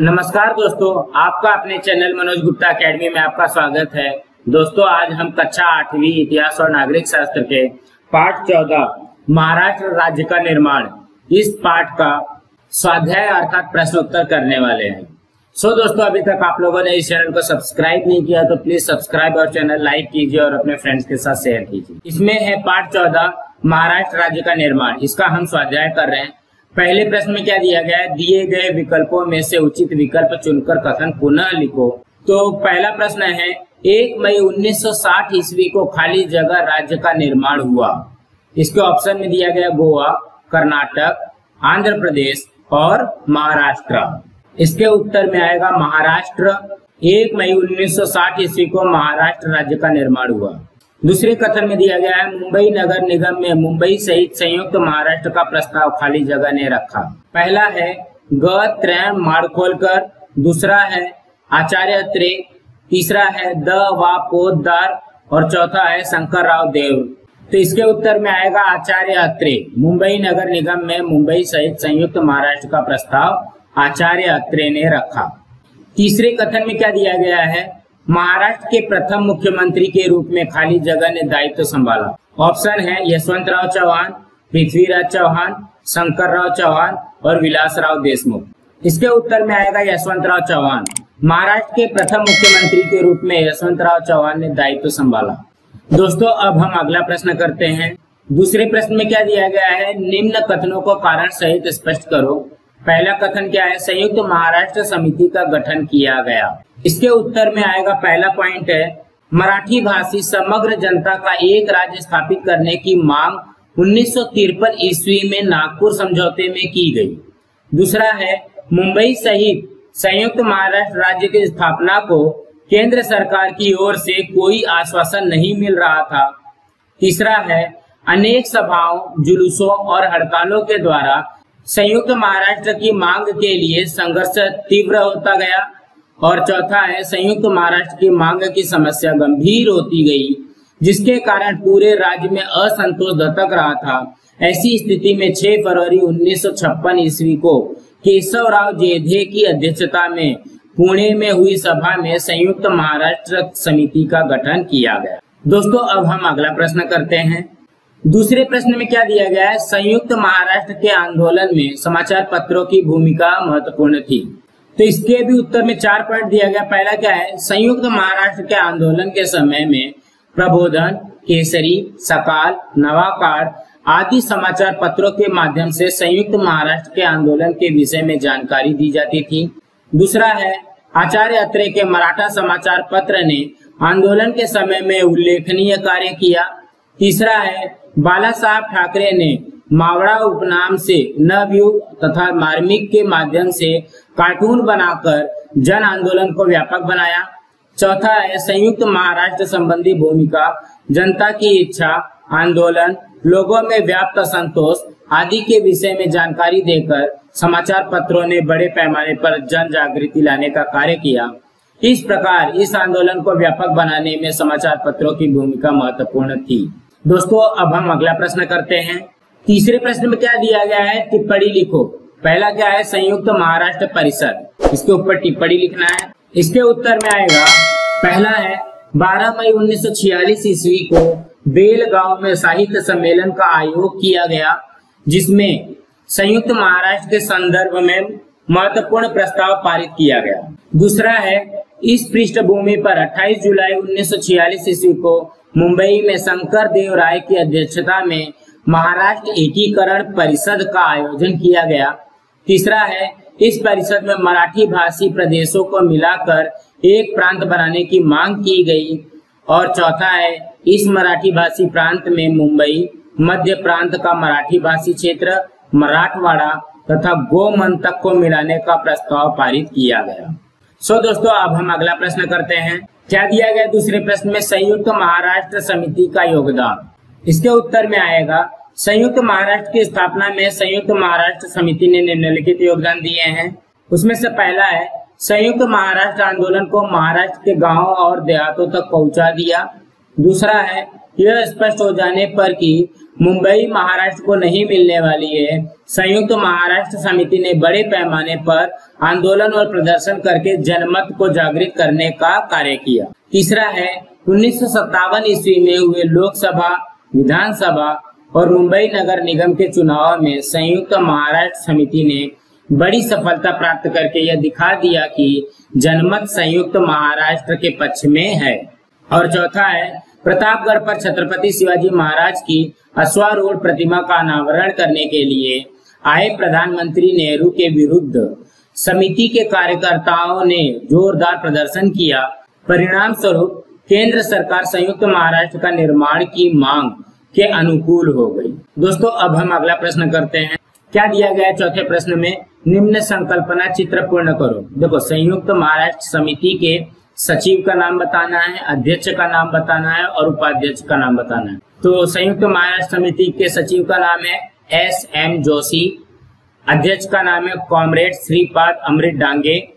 नमस्कार दोस्तों, आपका अपने चैनल मनोज गुप्ता अकेडमी में आपका स्वागत है। दोस्तों, आज हम कक्षा आठवीं इतिहास और नागरिक शास्त्र के पाठ चौदह, महाराष्ट्र राज्य का निर्माण, इस पाठ का स्वाध्याय अर्थात प्रश्नोत्तर करने वाले हैं। सो दोस्तों, अभी तक आप लोगों ने इस चैनल को सब्सक्राइब नहीं किया तो प्लीज़ सब्सक्राइब और चैनल लाइक कीजिए और अपने फ्रेंड्स के साथ शेयर कीजिए। इसमें है पाठ चौदह महाराष्ट्र राज्य का निर्माण इसका हम स्वाध्याय कर रहे हैं। पहले प्रश्न में क्या दिया गया है? दिए गए विकल्पों में से उचित विकल्प चुनकर कथन पुनः लिखो। तो पहला प्रश्न है, एक मई 1960 ईस्वी को खाली जगह राज्य का निर्माण हुआ। इसके ऑप्शन में दिया गया गोवा, कर्नाटक, आंध्र प्रदेश और महाराष्ट्र। इसके उत्तर में आएगा महाराष्ट्र। एक मई 1960 ईस्वी को महाराष्ट्र राज्य का निर्माण हुआ। दूसरे कथन में दिया गया है, मुंबई नगर निगम में मुंबई सहित संयुक्त महाराष्ट्र का प्रस्ताव खाली जगह ने रखा। पहला है, ग त्रैण दूसरा है, आचार्य त्रे, तीसरा है, द वा पोदार और चौथा है शंकर राव देव। तो इसके उत्तर में आएगा आचार्य अत्रे मुंबई नगर निगम में मुंबई सहित संयुक्त महाराष्ट्र का प्रस्ताव आचार्य अत्रे ने रखा। तीसरे कथन में क्या दिया गया है महाराष्ट्र के प्रथम मुख्यमंत्री के रूप में खाली जगह ने दायित्व संभाला। ऑप्शन है यशवंत राव चौहान, पृथ्वीराज चौहान शंकर राव चौहान और विलास राव देशमुख। इसके उत्तर में आएगा यशवंत राव चौहान। महाराष्ट्र के प्रथम मुख्यमंत्री के रूप में यशवंत राव चौहान ने दायित्व संभाला। दोस्तों, अब हम अगला प्रश्न करते हैं। दूसरे प्रश्न में क्या दिया गया है? निम्न कथनों को कारण सहित स्पष्ट करो। पहला कथन क्या है? संयुक्त महाराष्ट्र समिति का गठन किया गया। इसके उत्तर में आएगा पहला पॉइंट है, मराठी भाषी समग्र जनता का एक राज्य स्थापित करने की मांग उन्नीस सौ तिरपन ईस्वी में नागपुर समझौते में की गई। दूसरा है, मुंबई सहित संयुक्त महाराष्ट्र राज्य की स्थापना को केंद्र सरकार की ओर से कोई आश्वासन नहीं मिल रहा था। तीसरा है, अनेक सभाओं, जुलूसों और हड़तालों के द्वारा संयुक्त महाराष्ट्र की मांग के लिए संघर्ष तीव्र होता गया। और चौथा है, संयुक्त महाराष्ट्र की मांग की समस्या गंभीर होती गई, जिसके कारण पूरे राज्य में असंतोष दतक रहा था। ऐसी स्थिति में 6 फरवरी उन्नीस सौ छप्पन ईस्वी को केशव राव जेधे की अध्यक्षता में पुणे में हुई सभा में संयुक्त महाराष्ट्र समिति का गठन किया गया। दोस्तों, अब हम अगला प्रश्न करते हैं। दूसरे प्रश्न में क्या दिया गया है? संयुक्त महाराष्ट्र के आंदोलन में समाचार पत्रों की भूमिका महत्वपूर्ण थी। तो इसके भी उत्तर में चार पॉइंट दिया गया। पहला क्या है? संयुक्त महाराष्ट्र के आंदोलन के समय में प्रबोधन, केसरी, सकाल, नवाकार आदि समाचार पत्रों के माध्यम से संयुक्त महाराष्ट्र के आंदोलन के विषय में जानकारी दी जाती थी। दूसरा है, आचार्य अत्रे के मराठा समाचार पत्र ने आंदोलन के समय में उल्लेखनीय कार्य किया। तीसरा है, बाला साहब ठाकरे ने मावड़ा उपनाम से नवयुग तथा मार्मिक के माध्यम से कार्टून बनाकर जन आंदोलन को व्यापक बनाया। चौथा है, संयुक्त महाराष्ट्र संबंधी भूमिका, जनता की इच्छा, आंदोलन, लोगों में व्याप्त असंतोष आदि के विषय में जानकारी देकर समाचार पत्रों ने बड़े पैमाने पर जन जागृति लाने का कार्य किया। इस प्रकार इस आंदोलन को व्यापक बनाने में समाचार पत्रों की भूमिका महत्वपूर्ण थी। दोस्तों, अब हम अगला प्रश्न करते हैं। तीसरे प्रश्न में क्या दिया गया है? टिप्पणी लिखो। पहला क्या है? संयुक्त महाराष्ट्र परिषद। इसके ऊपर टिप्पणी लिखना है। इसके उत्तर में आएगा, पहला है 12 मई 1946 ईस्वी को बेल गाँव में साहित्य सम्मेलन का आयोग किया गया, जिसमें संयुक्त महाराष्ट्र के संदर्भ में महत्वपूर्ण प्रस्ताव पारित किया गया। दूसरा है, इस पृष्ठभूमि पर 28 जुलाई 1946 ईस्वी को मुंबई में शंकर देव राय की अध्यक्षता में महाराष्ट्र एकीकरण परिषद का आयोजन किया गया। तीसरा है, इस परिषद में मराठी भाषी प्रदेशों को मिलाकर एक प्रांत बनाने की मांग की गई। और चौथा है, इस मराठी भाषी प्रांत में मुंबई, मध्य प्रांत का मराठी भाषी क्षेत्र, मराठवाड़ा तथा गोमंतक को मिलाने का प्रस्ताव पारित किया गया। सो दोस्तों, अब हम अगला प्रश्न करते हैं। क्या दिया गया दूसरे प्रश्न में संयुक्त महाराष्ट्र समिति का योगदान? इसके उत्तर में आएगा संयुक्त महाराष्ट्र की स्थापना में संयुक्त महाराष्ट्र समिति ने निम्नलिखित योगदान दिए हैं। उसमें से पहला है, संयुक्त महाराष्ट्र आंदोलन को महाराष्ट्र के गाँवों और देहातों तक पहुँचा दिया। दूसरा है, यह स्पष्ट हो जाने पर कि मुंबई महाराष्ट्र को नहीं मिलने वाली है। संयुक्त महाराष्ट्र समिति ने बड़े पैमाने पर आंदोलन और प्रदर्शन करके जनमत को जागृत करने का कार्य किया। तीसरा है, उन्नीस सौ सत्तावन ईस्वी में हुए लोकसभा, विधानसभा और मुंबई नगर निगम के चुनाव में संयुक्त महाराष्ट्र समिति ने बड़ी सफलता प्राप्त करके यह दिखा दिया कि जनमत संयुक्त महाराष्ट्र के पक्ष में है। और चौथा है, प्रतापगढ़ पर छत्रपति शिवाजी महाराज की अश्वारूढ़ प्रतिमा का अनावरण करने के लिए आए प्रधानमंत्री नेहरू के विरुद्ध समिति के कार्यकर्ताओं ने जोरदार प्रदर्शन किया। परिणाम स्वरूप केंद्र सरकार संयुक्त महाराष्ट्र का निर्माण की मांग के अनुकूल हो गई। दोस्तों, अब हम अगला प्रश्न करते हैं। क्या दिया गया चौथे प्रश्न में? निम्न संकल्पना चित्र पूर्ण करो। देखो, संयुक्त महाराष्ट्र समिति के सचिव का नाम बताना है, अध्यक्ष का नाम बताना है और उपाध्यक्ष का नाम बताना है। तो संयुक्त महाराष्ट्र समिति के सचिव का नाम है एस एम जोशी, अध्यक्ष का नाम है कॉमरेड श्रीपाद अमृत डांगे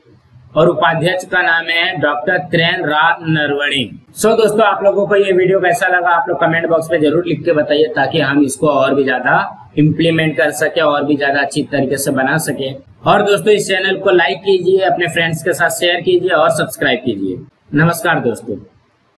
और उपाध्यक्ष का नाम है डॉक्टर त्रेन रा नरवणी। सो so, दोस्तों आप लोगों को ये वीडियो कैसा लगा आप लोग कमेंट बॉक्स में ज़रूर लिख के बताइए ताकि हम इसको और भी ज़्यादा इम्प्लीमेंट कर सके और भी ज़्यादा अच्छी तरीके से बना सके। और दोस्तों इस चैनल को लाइक कीजिए अपने फ्रेंड्स के साथ शेयर कीजिए और सब्सक्राइब कीजिए। नमस्कार दोस्तों।